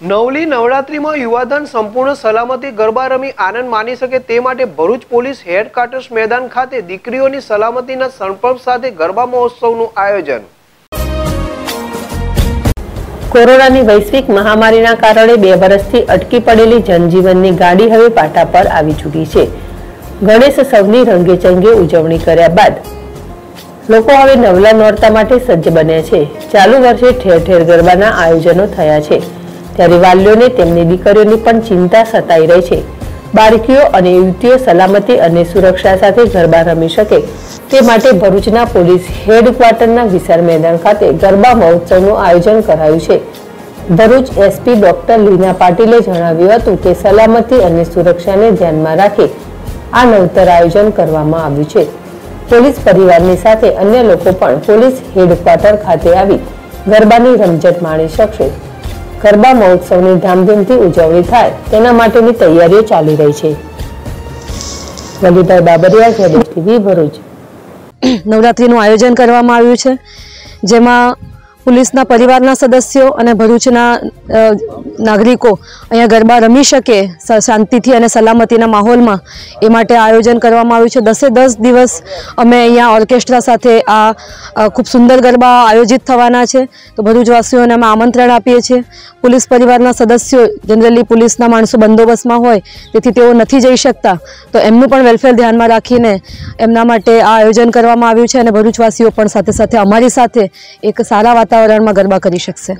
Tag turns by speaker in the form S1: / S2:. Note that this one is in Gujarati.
S1: નવલી નવરાત્રીમાં યુવાધન સંપૂર્ણ સલામતી ગરબા રમી આનંદ માની શકે તે માટે ભરૂચ પોલીસ હેડક્વાર્ટર્સ મેદાન ખાતે દીકરીઓની સલામતીના સંપર્ક સાથે ગરબા મહોત્સવનું આયોજન.
S2: કોરોનાની વૈશ્વિક મહામારીના કારણે બે વર્ષથી અટકી પડેલી જનજીવનની ગાડી હવે પાટા પર આવી ચૂકી છે. ગણેશ સૌની રંગેચંગે ઉજવણી કર્યા બાદ લોકો હવે નવલા નોરતા માટે સજ્જ બન્યા છે. ચાલુ વર્ષે ઠેર ઠેર ગરબાના આયોજનો થયા છે. ત્યારે વાલીઓને તેમની દીકરીઓની પણ ચિંતા સતાઈ રહી છે. બાળકીઓ અને યુવતીઓ સલામતી અને સુરક્ષા સાથે ગરબા રમી શકે. તે માટે ભરૂચના પોલીસ હેડક્વાર્ટરના વિશાળ મેદાન ખાતે ગરબા મહોત્સવનું આયોજન કરાયું છે. ભરૂચ એસપી ડોક્ટર લીના પાટીલે જણાવ્યું હતું કે સલામતી અને સુરક્ષાને ધ્યાનમાં રાખી આ નવતર આયોજન કરવામાં આવ્યું છે. પોલીસ પરિવારની સાથે અન્ય લોકો પણ પોલીસ હેડક્વાર્ટર ખાતે આવી ગરબાની રમઝટ માણી શકશે. ગરબા મહોત્સવની ધામધૂમથી ઉજવણી થાય. તેના માટેની તૈયારીઓ ચાલી રહી છે. Lalitbhai Babariya Z TV Bharuch.
S3: નવરાત્રિનું આયોજન કરવામાં આવ્યું છે, જેમાં પોલીસના પરિવારના સદસ્યો અને ભરૂચના નાગરિકો અહીંયા ગરબા રમી શકે શાંતિથી અને સલામતીના માહોલમાં એ માટે આયોજન કરવામાં આવ્યું છે. દસે દસ દિવસ અમે અહીંયા ઓર્કેસ્ટ્રા સાથે આ ખૂબ સુંદર ગરબા આયોજિત થવાના છે. તો ભરૂચવાસીઓને અમે આમંત્રણ આપીએ છીએ. પોલીસ પરિવારના સદસ્યો, જનરલી પોલીસના માણસો બંદોબસ્તમાં હોય, તેથી તેઓ નથી જઈ શકતા. તો એમનું પણ વેલફેર ધ્યાનમાં રાખીને એમના માટે આ આયોજન કરવામાં આવ્યું છે અને ભરૂચવાસીઓ પણ સાથે સાથે અમારી સાથે એક સારા વાતાવરણમાં ગરબા કરી શકશે.